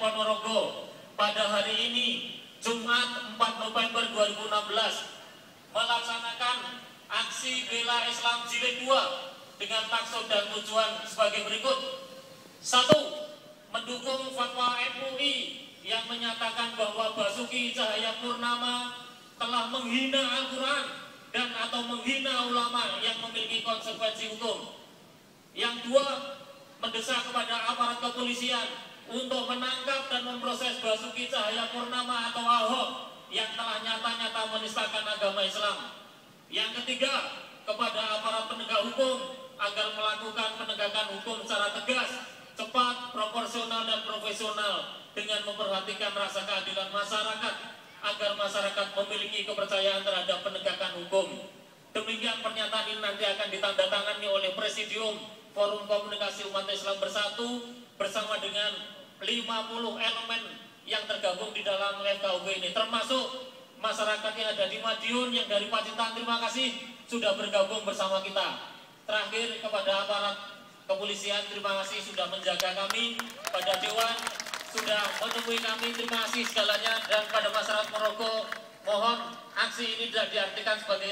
Ponorogo pada hari ini Jumat 4 November 2016 melaksanakan aksi bela Islam jilid 2 dengan maksud dan tujuan sebagai berikut. Satu, mendukung fatwa MUI yang menyatakan bahwa Basuki Cahaya Purnama telah menghina Al-Quran dan atau menghina ulama yang memiliki konsekuensi hukum. Yang dua, mendesak kepada aparat kepolisian untuk menangkap dan memproses Basuki Cahaya Purnama atau Ahok yang telah nyata-nyata menistakan agama Islam. Yang ketiga, kepada aparat penegak hukum agar melakukan penegakan hukum secara tegas, cepat, proporsional, dan profesional dengan memperhatikan rasa keadilan masyarakat agar masyarakat memiliki kepercayaan terhadap penegakan hukum. Demikian pernyataan ini nanti akan ditandatangani oleh Presidium Forum Komunikasi Umat Islam Bersatu bersama dengan 50 elemen yang tergabung di dalam FKUB ini. Termasuk masyarakat yang ada di Madiun yang dari Pacitan terima kasih sudah bergabung bersama kita. Terakhir kepada aparat kepolisian terima kasih sudah menjaga kami. Pada Dewan sudah menemui kami terima kasih segalanya. Dan pada masyarakat Maroko mohon aksi ini tidak diartikan sebagai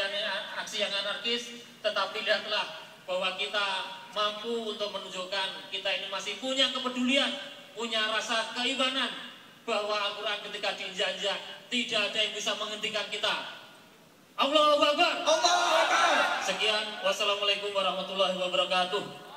aksi yang anarkis tetapi lihatlah bahwa kita mampu untuk menunjukkan kita ini masih punya kepedulian punya rasa keimanan bahwa Al-Quran ketika diinjak tidak ada yang bisa menghentikan kita Allahu Akbar. Allahu Akbar. Sekian, wassalamualaikum warahmatullahi wabarakatuh.